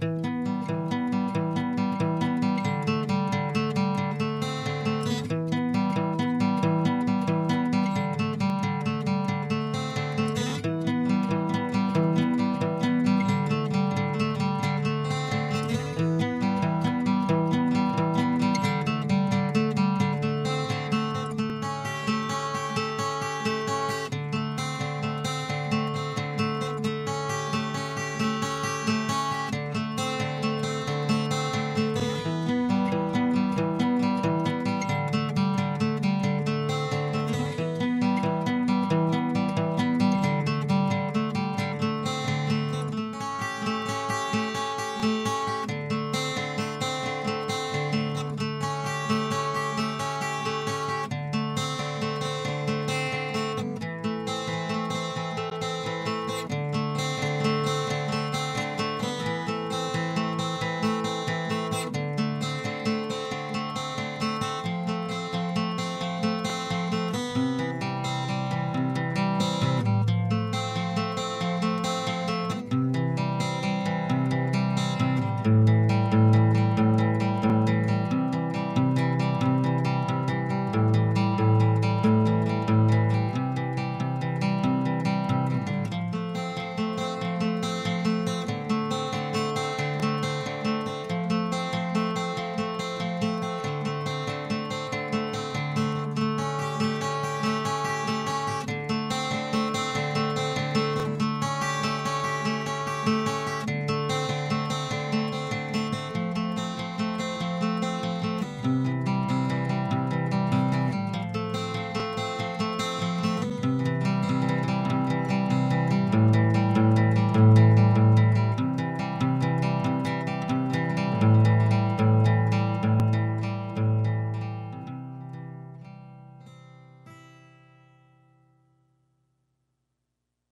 Música